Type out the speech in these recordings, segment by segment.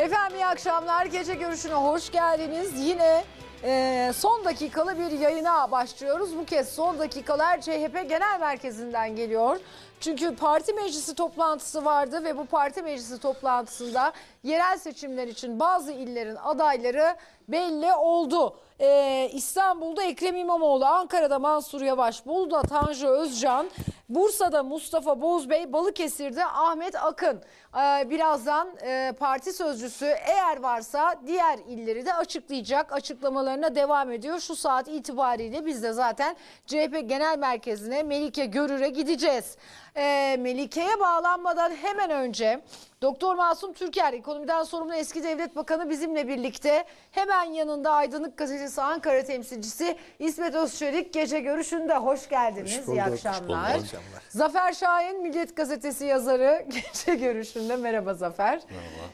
Efendim iyi akşamlar. Gece görüşüne hoş geldiniz. Yine e, son dakikalı bir yayına başlıyoruz. Bu kez son dakikalar CHP Genel Merkezi'nden geliyor. Çünkü parti meclisi toplantısı vardı ve bu parti meclisi toplantısında yerel seçimler için bazı illerin adayları belli oldu. E, İstanbul'da Ekrem İmamoğlu, Ankara'da Mansur Yavaş, Bolu'da Tanju Özcan, Bursa'da Mustafa Bozbey, Balıkesir'de Ahmet Akın. Ee, birazdan e, parti sözcüsü eğer varsa diğer illeri de açıklayacak. Açıklamalarına devam ediyor. Şu saat itibariyle biz de zaten CHP Genel Merkezi'ne Melike Görür'e gideceğiz. Ee, Melike'ye bağlanmadan hemen önce Doktor Masum Türker, ekonomiden sorumlu eski devlet bakanı bizimle birlikte. Hemen yanında Aydınlık Gazetesi Ankara temsilcisi İsmet Özçelik gece görüşünde. Hoş geldiniz. Hoş bulduk, İyi hoş akşamlar. bulduk. İyi akşamlar. Zafer Şahin Milliyet Gazetesi yazarı gece görüşünde. Merhaba Zafer.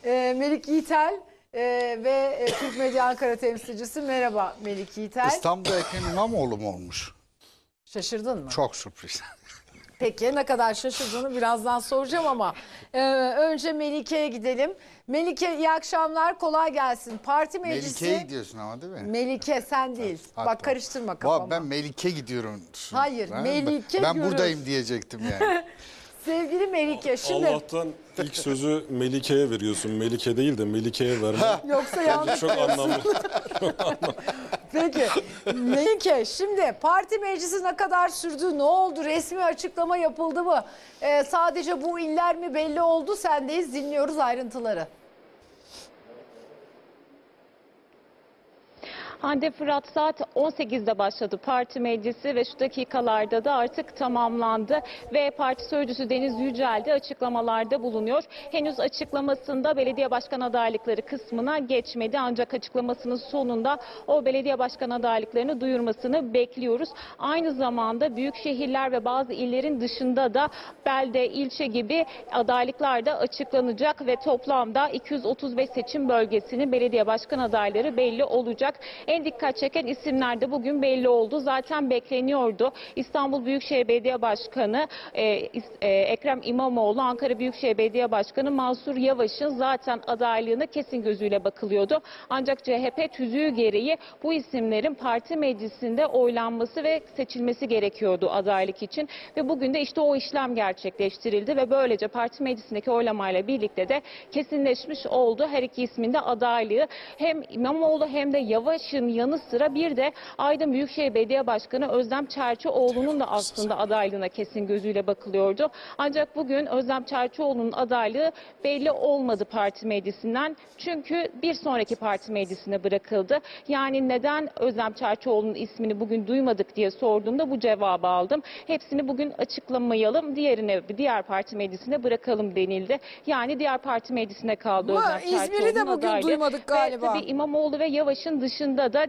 Merhaba. Melik Yiğitel e, ve e, Türk Medya Ankara temsilcisi. Merhaba Melik Yiğitel. İstanbul'da Ekrem İmamoğlu mu olmuş? Şaşırdın mı? Çok sürpriz. Peki ne kadar şaşırdığını birazdan soracağım ama e, önce Melike'ye gidelim. Melike iyi akşamlar kolay gelsin. Parti meclisi... Melike'ye gidiyorsun ama değil mi? Melike sen değil. Ha, Bak karıştırma kafamı. Ben Melike gidiyorum. Hayır, Ben- Melike Ben Görür. buradayım diyecektim yani. Sevgili Melike şimdi Allah'tan ilk sözü Melike'ye veriyorsun. Melike değil de Melike'ye verme. yoksa yanlış Çok anlamlı. Peki Melike şimdi parti meclisi ne kadar sürdü ne oldu resmi açıklama yapıldı mı Ee, sadece bu iller mi belli oldu sendeyiz dinliyoruz ayrıntıları. Hande Fırat saat 18'de başladı parti meclisi ve şu dakikalarda da artık tamamlandı ve parti sözcüsü Deniz Yücel de açıklamalarda bulunuyor. Henüz açıklamasında belediye başkan adaylıkları kısmına geçmedi ancak açıklamasının sonunda o belediye başkan adaylıklarını duyurmasını bekliyoruz. Aynı zamanda büyük şehirler ve bazı illerin dışında da belde, ilçe gibi adaylıklar da açıklanacak ve toplamda 235 seçim bölgesinin belediye başkan adayları belli olacak. En dikkat çeken isimler de bugün belli oldu. Zaten bekleniyordu. İstanbul Büyükşehir Belediye Başkanı e, e, Ekrem İmamoğlu, Ankara Büyükşehir Belediye Başkanı Mansur Yavaş'ın zaten adaylığına kesin gözüyle bakılıyordu. Ancak CHP tüzüğü gereği bu isimlerin parti meclisinde oylanması ve seçilmesi gerekiyordu adaylık için. Ve bugün de işte o işlem gerçekleştirildi ve böylece parti meclisindeki oylamayla birlikte de kesinleşmiş oldu. Her iki ismin de adaylığı hem İmamoğlu hem de Yavaş'ın yanı sıra bir de Aydın Büyükşehir Belediye Başkanı Özlem Çerçioğlu'nun da aslında adaylığına kesin gözüyle bakılıyordu. Ancak bugün Özlem Çerçioğlu'nun adaylığı belli olmadı parti meclisinden. Çünkü bir sonraki parti meclisine bırakıldı. Yani neden Özlem Çerçioğlu'nun ismini bugün duymadık diye sorduğumda bu cevabı aldım. Hepsini bugün açıklamayalım, diğerine diğer parti meclisine bırakalım denildi. Yani diğer parti meclisine kaldı Ama Özlem İzmir'i de bugün adaylığı. duymadık Ve galiba. tabii İmamoğlu ve Yavaş'ın dışında da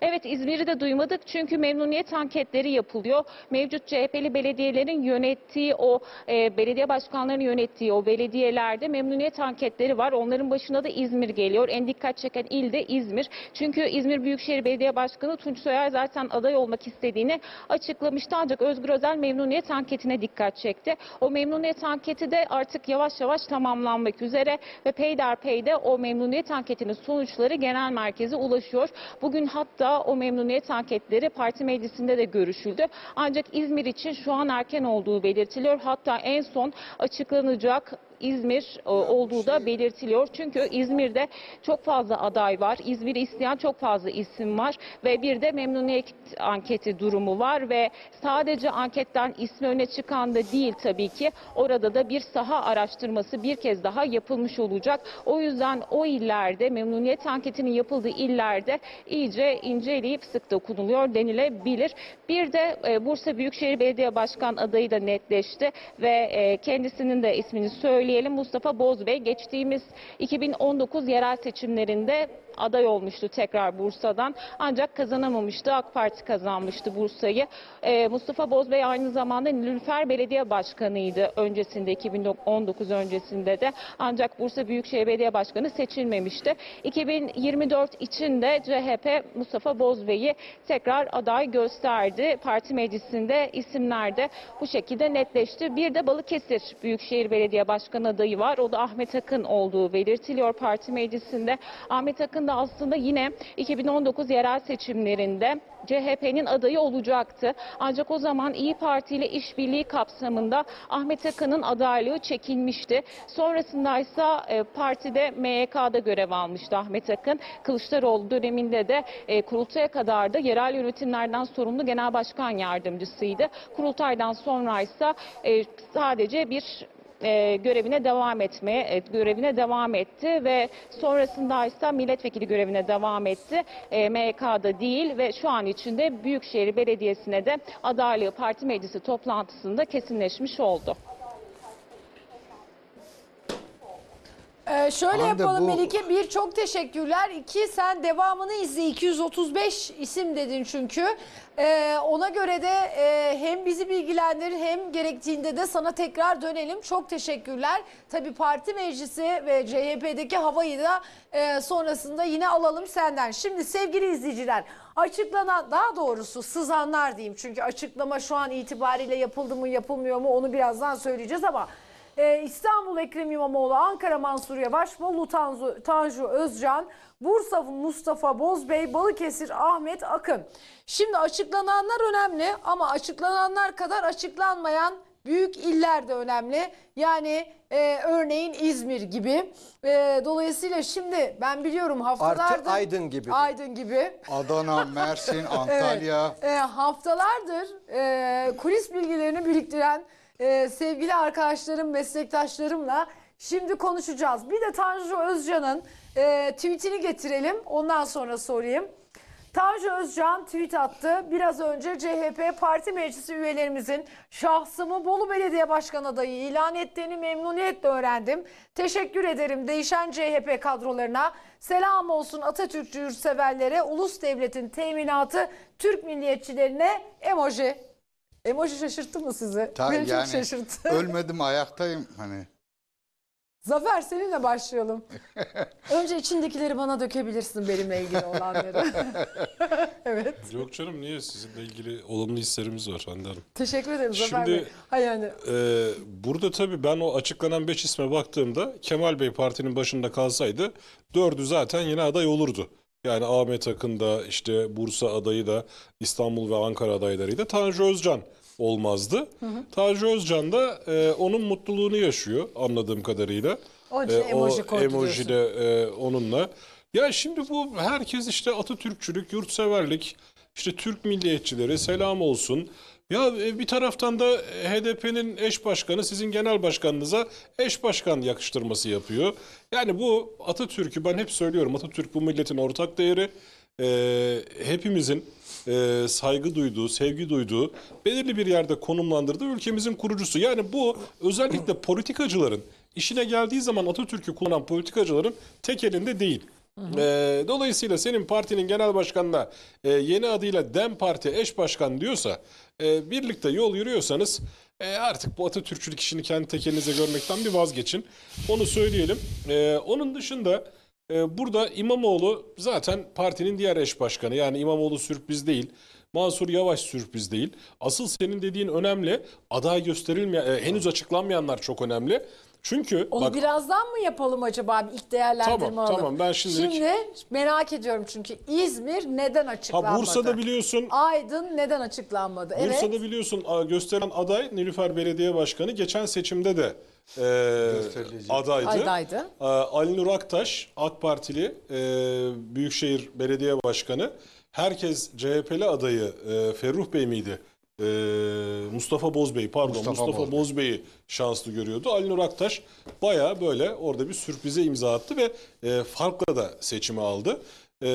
Evet İzmir'i de duymadık çünkü memnuniyet anketleri yapılıyor. Mevcut CHP'li belediyelerin yönettiği o e, belediye başkanlarının yönettiği o belediyelerde memnuniyet anketleri var. Onların başına da İzmir geliyor. En dikkat çeken il de İzmir. Çünkü İzmir Büyükşehir Belediye Başkanı Tunç Soyer zaten aday olmak istediğini açıklamıştı. Ancak Özgür Özel memnuniyet anketine dikkat çekti. O memnuniyet anketi de artık yavaş yavaş tamamlanmak üzere ve peyderpeyde o memnuniyet anketinin sonuçları genel merkeze ulaşıyor. Bugün hatta o memnuniyet anketleri parti meclisinde de görüşüldü. Ancak İzmir için şu an erken olduğu belirtiliyor. Hatta en son açıklanacak İzmir e, olduğu da belirtiliyor. Çünkü İzmir'de çok fazla aday var. İzmir'i isteyen çok fazla isim var ve bir de memnuniyet anketi durumu var ve sadece anketten ismi öne çıkan da değil tabii ki. Orada da bir saha araştırması bir kez daha yapılmış olacak. O yüzden o illerde memnuniyet anketinin yapıldığı illerde iyice inceleyip sık dokunuluyor denilebilir. Bir de e, Bursa Büyükşehir Belediye Başkan adayı da netleşti ve e, kendisinin de ismini söyleyelim. Mustafa Bozbey geçtiğimiz 2019 yerel seçimlerinde aday olmuştu tekrar Bursa'dan. Ancak kazanamamıştı. AK Parti kazanmıştı Bursa'yı. Ee, Mustafa Bozbey aynı zamanda Nilüfer Belediye Başkanı'ydı öncesinde 2019 öncesinde de. Ancak Bursa Büyükşehir Belediye Başkanı seçilmemişti. 2024 için de CHP Mustafa Bozbey'i tekrar aday gösterdi. Parti meclisinde isimler de bu şekilde netleşti. Bir de Balıkesir Büyükşehir Belediye Başkanı başkan adayı var. O da Ahmet Akın olduğu belirtiliyor parti meclisinde. Ahmet Akın da aslında yine 2019 yerel seçimlerinde CHP'nin adayı olacaktı. Ancak o zaman İyi Parti ile işbirliği kapsamında Ahmet Akın'ın adaylığı çekilmişti. Sonrasında ise e, partide MYK'da görev almıştı Ahmet Akın. Kılıçdaroğlu döneminde de e, kurultaya kadar da yerel yönetimlerden sorumlu genel başkan yardımcısıydı. Kurultaydan sonra ise e, sadece bir e, görevine devam etmeye görevine devam etti ve sonrasında ise milletvekili görevine devam etti. E, MYK'da değil ve şu an içinde Büyükşehir Belediyesi'ne de adaylığı parti meclisi toplantısında kesinleşmiş oldu. Ee, şöyle Hande, yapalım bu- Melike. Bir çok teşekkürler. İki sen devamını izle. 235 isim dedin çünkü. Ee, ona göre de e, hem bizi bilgilendirir hem gerektiğinde de sana tekrar dönelim. Çok teşekkürler. Tabii parti meclisi ve CHP'deki havayı da e, sonrasında yine alalım senden. Şimdi sevgili izleyiciler açıklanan daha doğrusu sızanlar diyeyim. Çünkü açıklama şu an itibariyle yapıldı mı yapılmıyor mu onu birazdan söyleyeceğiz ama ee, İstanbul Ekrem İmamoğlu, Ankara Mansur Yavaş, Bolu Tanzu, Tanju Özcan, Bursa Mustafa Bozbey, Balıkesir Ahmet Akın. Şimdi açıklananlar önemli ama açıklananlar kadar açıklanmayan büyük iller de önemli. Yani e, örneğin İzmir gibi. E, dolayısıyla şimdi ben biliyorum haftalardır... Aydın gibi. Aydın gibi. Adana, Mersin, Antalya. E, haftalardır e, kulis bilgilerini biriktiren e, sevgili arkadaşlarım, meslektaşlarımla şimdi konuşacağız. Bir de Tanju Özcan'ın e, tweetini getirelim. Ondan sonra sorayım. Tanju Özcan tweet attı. Biraz önce CHP parti meclisi üyelerimizin şahsımı Bolu Belediye Başkanı adayı ilan ettiğini memnuniyetle öğrendim. Teşekkür ederim değişen CHP kadrolarına. Selam olsun Atatürkçü yurtseverlere, ulus devletin teminatı Türk milliyetçilerine emoji. Emoji şaşırttı mı sizi? Ta- Beni yani çok şaşırttı. ölmedim ayaktayım hani. Zafer seninle başlayalım. Önce içindekileri bana dökebilirsin benimle ilgili olanları. evet. Yok canım niye? Sizinle ilgili olumlu hislerimiz var Hande Hanım. Teşekkür ederim Zafer Şimdi- Bey. Hayır yani Ee, burada tabii ben o açıklanan 5 isme baktığımda Kemal Bey partinin başında kalsaydı dördü zaten yine aday olurdu. Yani Ahmet Akın da işte Bursa adayı da İstanbul ve Ankara adaylarıydı. Tanju Özcan olmazdı. Tanju Özcan da e, onun mutluluğunu yaşıyor anladığım kadarıyla. Onun için E, emoji koydu emoji de e, onunla. Ya şimdi bu herkes işte Atatürkçülük, yurtseverlik, işte Türk milliyetçileri selam olsun. Ya e, bir taraftan da HDP'nin eş başkanı sizin genel başkanınıza eş başkan yakıştırması yapıyor. Yani bu Atatürk'ü ben hep söylüyorum Atatürk bu milletin ortak değeri. E, hepimizin e, saygı duyduğu, sevgi duyduğu, belirli bir yerde konumlandırdığı ülkemizin kurucusu. Yani bu özellikle politikacıların işine geldiği zaman Atatürk'ü kullanan politikacıların tek elinde değil. E, dolayısıyla senin partinin genel başkanına e, yeni adıyla DEM Parti eş başkan diyorsa e, birlikte yol yürüyorsanız e, artık bu Atatürkçülük işini kendi tekelinize görmekten bir vazgeçin. Onu söyleyelim. E, onun dışında ee, burada İmamoğlu zaten partinin diğer eş başkanı. Yani İmamoğlu sürpriz değil. Mansur Yavaş sürpriz değil. Asıl senin dediğin önemli. Aday gösterilmeyen, e, henüz açıklanmayanlar çok önemli. Çünkü onu bak birazdan mı yapalım acaba bir ilk değerlendirme Tamam, alalım? tamam. Ben şimdilik- Şimdi merak ediyorum çünkü İzmir neden açıklanmadı? ha Bursa'da biliyorsun Aydın neden açıklanmadı? Evet. Bursa'da biliyorsun gösteren aday Nilüfer Belediye Başkanı geçen seçimde de e, adaydı. Adaydı. E, Ali Nur Aktaş AK Partili e, Büyükşehir Belediye Başkanı. Herkes CHP'li adayı e, Ferruh Bey miydi? E, Mustafa Bozbey pardon Mustafa Mustafa, Bozbey. Bozbey'i şanslı görüyordu. Ali Nur Aktaş baya böyle orada bir sürprize imza attı ve e, farkla da seçimi aldı. E,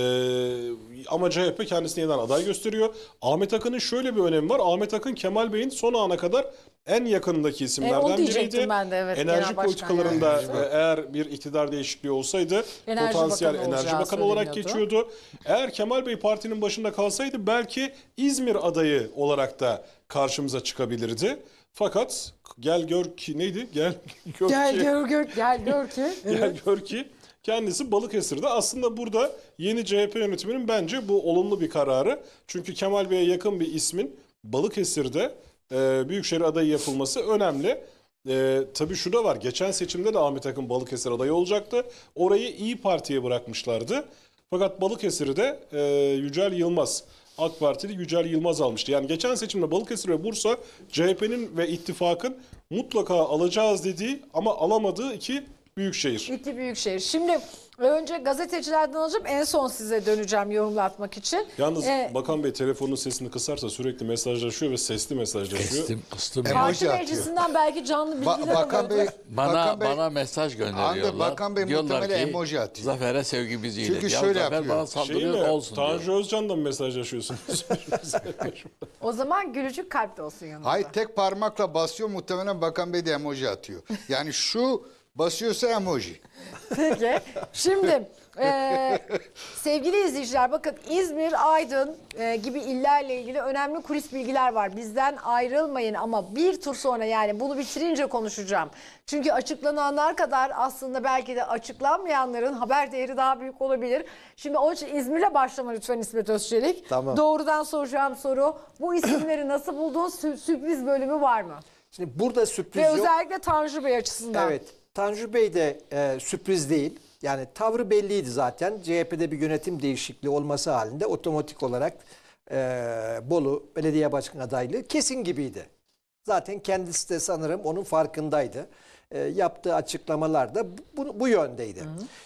ama CHP kendisine yeniden aday gösteriyor. Ahmet Akın'ın şöyle bir önemi var. Ahmet Akın Kemal Bey'in son ana kadar en yakınındaki E, isimlerden diyecektim biriydi. ben de, evet, Enerji politikalarında yardımcısı. e, eğer bir iktidar değişikliği olsaydı Enerji potansiyel Bakanı enerji bakanı olarak geçiyordu. Eğer Kemal Bey partinin başında kalsaydı belki İzmir adayı olarak da karşımıza çıkabilirdi. Fakat gel gör ki neydi? Gel gör Gel ki, gör gör gel gör ki. gel gör ki kendisi Balıkesir'de. Aslında burada yeni CHP yönetiminin bence bu olumlu bir kararı. Çünkü Kemal Bey'e yakın bir ismin Balıkesir'de e, Büyükşehir adayı yapılması önemli. e, tabii şu da var. Geçen seçimde de Ahmet Akın Balıkesir adayı olacaktı. Orayı İyi Parti'ye bırakmışlardı. Fakat Balıkesir'i de e, Yücel Yılmaz, AK Partili Yücel Yılmaz almıştı. Yani geçen seçimde Balıkesir ve Bursa CHP'nin ve ittifakın mutlaka alacağız dediği ama alamadığı iki büyük şehir. İki Büyükşehir. Şimdi önce gazetecilerden alacağım en son size döneceğim yorumlatmak için. Yalnız Ee, Bakan Bey telefonun sesini kısarsa sürekli mesajlaşıyor ve sesli mesajlaşıyor. Kestim, kıstım. Emoji Parti atıyor. meclisinden belki canlı Ba- bilgiler Bakan Bey. Bana Bakan Bey, bana mesaj gönderiyorlar. Anda Bakan Bey Diyorlar muhtemelen ki, emoji atıyor. Zafer'e sevgimizi ilet. Çünkü Ya şöyle Zafer yapıyor. bana Şey saldırıyor mi? olsun diyor. Tanju Özcan'la mı mesajlaşıyorsunuz? O zaman gülücük kalp de olsun yanında. Hayır tek parmakla basıyor muhtemelen Bakan Bey de emoji atıyor. Yani şu basıyorsa emoji. Peki. Şimdi e, sevgili izleyiciler bakın İzmir, Aydın e, gibi illerle ilgili önemli kulis bilgiler var. Bizden ayrılmayın ama bir tur sonra yani bunu bitirince konuşacağım. Çünkü açıklananlar kadar aslında belki de açıklanmayanların haber değeri daha büyük olabilir. Şimdi onun için İzmir'le başlama lütfen İsmet Özçelik. Tamam. Doğrudan soracağım soru bu isimleri nasıl buldun? Sü- sürpriz bölümü var mı? Şimdi burada sürpriz Ve yok. özellikle Tanju Bey açısından. Evet. Tanju Bey de e, sürpriz değil. Yani tavrı belliydi zaten. CHP'de bir yönetim değişikliği olması halinde otomatik olarak e, Bolu belediye başkan adaylığı kesin gibiydi. Zaten kendisi de sanırım onun farkındaydı. E, yaptığı açıklamalar da bu, bu yöndeydi.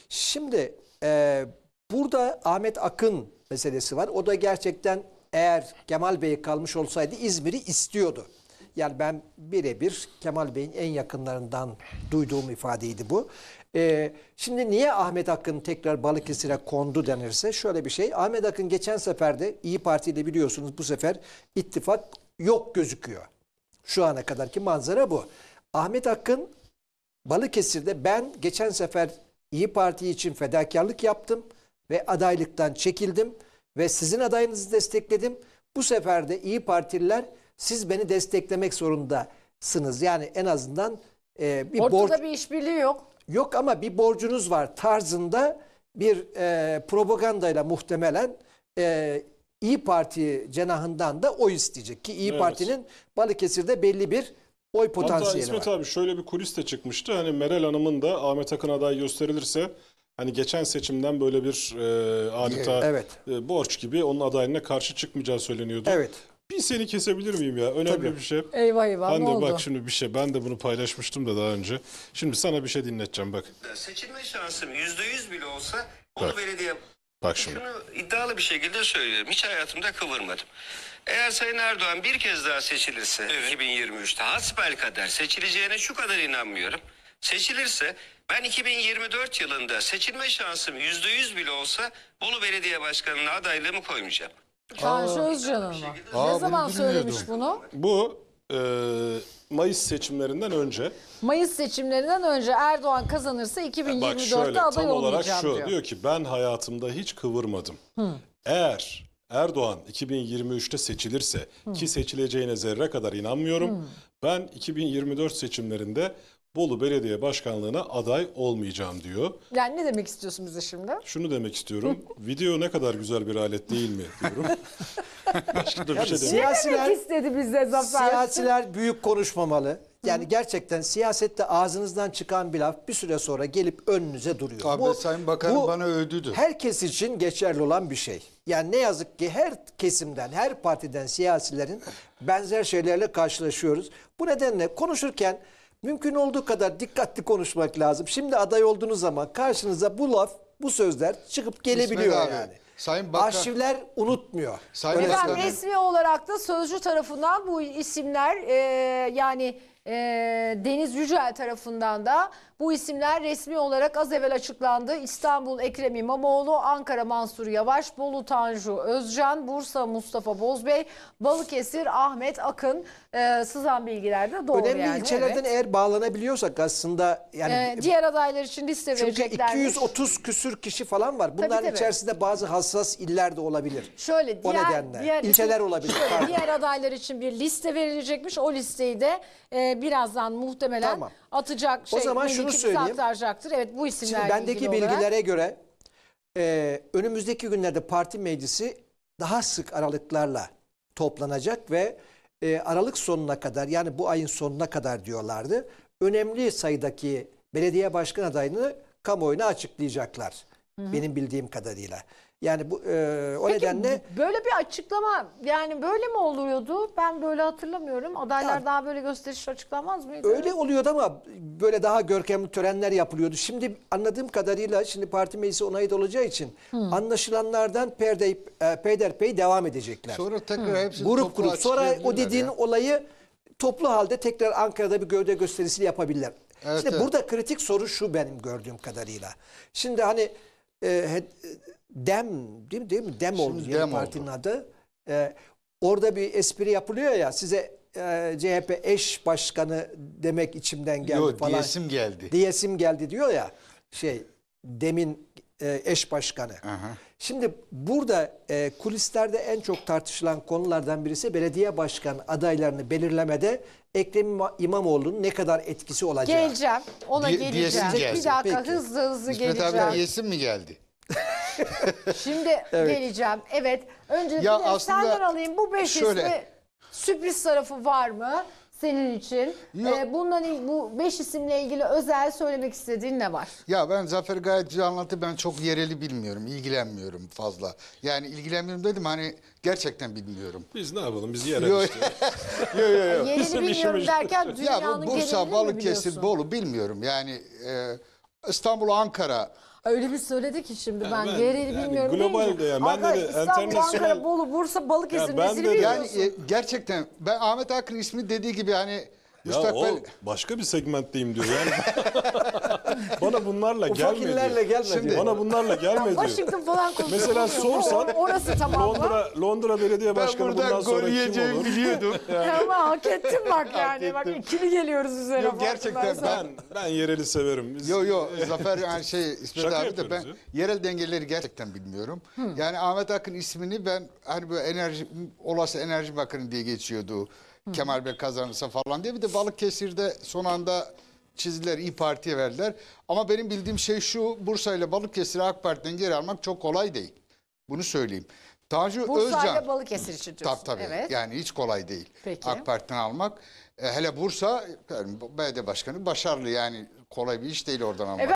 Şimdi e, burada Ahmet Akın meselesi var. O da gerçekten eğer Kemal Bey kalmış olsaydı İzmir'i istiyordu. Yani ben birebir Kemal Bey'in en yakınlarından duyduğum ifadeydi bu. Ee, şimdi niye Ahmet Akın tekrar Balıkesir'e kondu denirse şöyle bir şey. Ahmet Akın geçen seferde İyi Parti ile biliyorsunuz bu sefer ittifak yok gözüküyor. Şu ana kadarki manzara bu. Ahmet Akın Balıkesir'de ben geçen sefer İyi Parti için fedakarlık yaptım ve adaylıktan çekildim ve sizin adayınızı destekledim. Bu sefer de İyi Partililer siz beni desteklemek zorundasınız. Yani en azından e, bir Ortada borç bir işbirliği yok. yok ama bir borcunuz var tarzında bir e, propagandayla muhtemelen e, İyi Parti cenahından da oy isteyecek ki İyi Evet. Parti'nin Balıkesir'de belli bir oy Hatta potansiyeli İsmet var. abi şöyle bir kulis de çıkmıştı. Hani Meral Hanım'ın da Ahmet Akın aday gösterilirse hani geçen seçimden böyle bir e, adeta Evet. e, borç gibi onun adaylığına karşı çıkmayacağı söyleniyordu. Evet. Bir seni kesebilir miyim ya? Önemli Tabii. bir şey. Eyvah eyvah Ben ne de oldu? bak şimdi bir şey. Ben de bunu paylaşmıştım da daha önce. Şimdi sana bir şey dinleteceğim bak. Seçilme şansım yüzde yüz bile olsa onu Bak. belediye... Bak şimdi. Şunu iddialı bir şekilde söylüyorum. Hiç hayatımda kıvırmadım. Eğer Sayın Erdoğan bir kez daha seçilirse 2023'te hasbelkader seçileceğine şu kadar inanmıyorum. Seçilirse ben 2024 yılında seçilme şansım yüzde yüz bile olsa Bolu Belediye Başkanı'na adaylığımı koymayacağım. Tanju Özcan'ın mı? Aa, ne bunu zaman söylemiş bunu? Bu e, Mayıs seçimlerinden önce Mayıs seçimlerinden önce Erdoğan kazanırsa bak 2024'te şöyle aday tam olarak olmayacağım şu diyor. diyor. ki ben hayatımda hiç kıvırmadım. Eğer Erdoğan 2023'te seçilirse ki seçileceğine zerre kadar inanmıyorum. Ben 2024 seçimlerinde Bolu Belediye Başkanlığı'na aday olmayacağım diyor. Yani ne demek istiyorsun bize şimdi? Şunu demek istiyorum. video ne kadar güzel bir alet değil mi diyorum. Başka da bir şey demiyorum. Siyasiler Demek istedi bize Zafer. Siyasiler büyük konuşmamalı. Yani gerçekten siyasette ağzınızdan çıkan bir laf bir süre sonra gelip önünüze duruyor. Abi Sayın Bakanım bana övdüydü. Herkes için geçerli olan bir şey. Yani ne yazık ki her kesimden, her partiden siyasilerin benzer şeylerle karşılaşıyoruz. Bu nedenle konuşurken mümkün olduğu kadar dikkatli konuşmak lazım. Şimdi aday olduğunuz zaman karşınıza bu laf, bu sözler çıkıp gelebiliyor İsmet abi, yani. Sayın Bakan- Arşivler unutmuyor. Sayın Efendim Bakanım. resmi olarak da Sözcü tarafından bu isimler e, yani e, Deniz Yücel tarafından da bu isimler resmi olarak az evvel açıklandı. İstanbul Ekrem İmamoğlu, Ankara Mansur Yavaş, Bolu Tanju Özcan, Bursa Mustafa Bozbey, Balıkesir Ahmet Akın e, sızan bilgiler de doğru Önemli yani. ilçelerden evet. eğer bağlanabiliyorsak aslında yani E, diğer adaylar için liste çünkü vereceklermiş. 230 küsür kişi falan var. Bunların tabii. içerisinde bazı hassas iller de olabilir. Şöyle O diğer, nedenle. diğer İlçeler olabilir, Şöyle, diğer adaylar için bir liste verilecekmiş. O listeyi de e, birazdan muhtemelen Tamam. atacak şey. O zaman şunu söyleyeyim. aktaracaktır. Evet bu isimlerle Şimdi bendeki ilgili olarak. bilgilere göre e, önümüzdeki günlerde parti meclisi daha sık aralıklarla toplanacak ve e, Aralık sonuna kadar yani bu ayın sonuna kadar diyorlardı. önemli sayıdaki belediye başkan adayını kamuoyuna açıklayacaklar. Benim bildiğim kadarıyla. Yani bu e, o Peki nedenle böyle bir açıklama yani böyle mi oluyordu? Ben böyle hatırlamıyorum. Adaylar Ya- daha böyle gösterişli açıklanmaz mıydı? Öyle oluyordu ama böyle daha görkemli törenler yapılıyordu. Şimdi anladığım kadarıyla şimdi parti meclisi onayı da olacağı için anlaşılanlardan perde, e, peyderpey devam edecekler. Sonra tekrar hepsini grup toplu grup. Sonra o açıklayabilirler dediğin ya. olayı toplu halde tekrar Ankara'da bir gövde gösterisi yapabilirler. Evet, Şimdi evet. burada kritik soru şu benim gördüğüm kadarıyla. Şimdi hani e, he- Dem değil mi? Değil mi? Dem oldu Şimdi yeni Dem partinin oldu. adı. E, orada bir espri yapılıyor ya size e, CHP eş başkanı demek içimden geldi Yok falan. diyesim geldi. Diyesim geldi diyor ya şey Dem'in e, eş başkanı. Şimdi burada e, kulislerde en çok tartışılan konulardan birisi belediye başkan adaylarını belirlemede Ekrem İma- İmamoğlu'nun ne kadar etkisi olacağı. Geleceğim. Ona Di- geleceğim. diyesim Bir geldi. dakika Peki. hızlı hızlı İsmet geleceğim. abi diyesim mi geldi? Şimdi geleceğim. Evet. Önce Ya bir de aslında senden alayım. Bu beş şöyle. ismi sürpriz tarafı var mı senin için? Yok. Ee, bundan bu beş isimle ilgili özel söylemek istediğin ne var? Ya ben Zafer gayet güzel anlattı. Ben çok yereli bilmiyorum. ilgilenmiyorum fazla. Yani ilgilenmiyorum dedim hani gerçekten bilmiyorum. Biz ne yapalım? Biz yerel Yo- işte. Yo yo yo. Yerini Bizim bilmiyorum işimiz- derken Ya dünyanın bu Bursa, genelini mi Balıkesir? Bolu bilmiyorum. Yani e, İstanbul, Ankara. Öyle bir söyledi ki şimdi ben, ben- yereli yani bilmiyorum global deyince, de yani ben arkadaş, de İstanbul, internasyonel- Ankara, Bolu, Bursa, Balıkesir Ya ben nesini de- bilmiyorsun? Yani e, gerçekten ben Ahmet Akın ismi dediği gibi hani Ya o müstakbel başka bir segmentteyim diyor yani. Bana bunlarla gelme diyor. gelme Şimdi- diyor. Bana bunlarla gelme diyor. Washington falan konuşuyor. Mesela sorsan Orası tamam? Londra Londra Belediye ben Başkanı burada bundan gol sonra kim yiyeceğimi olur? biliyordum. Ama hak ettin bak yani. Bak ettim. ikili geliyoruz üzerine. Yok, gerçekten. Ben ben yereli severim. Biz- Yo yo Zafer yani şey İsmet Şaka abi de ben yapıyoruz yerel dengeleri gerçekten bilmiyorum. Yani Ahmet Akın ismini ben hani böyle enerji olası enerji bakanı diye geçiyordu. Kemal Bey kazanırsa falan diye bir de Balıkesir'de son anda çizdiler İyi Parti'ye verdiler. Ama benim bildiğim şey şu Bursa ile Balıkesir'i AK Parti'den geri almak çok kolay değil. Bunu söyleyeyim. Tanju Bursa Özcan. ile Balıkesir için diyorsun. Tabii tabii. Evet. Yani hiç kolay değil. Peki. AK Parti'den almak. E, hele Bursa yani belediye başkanı başarılı yani kolay bir iş değil oradan almak.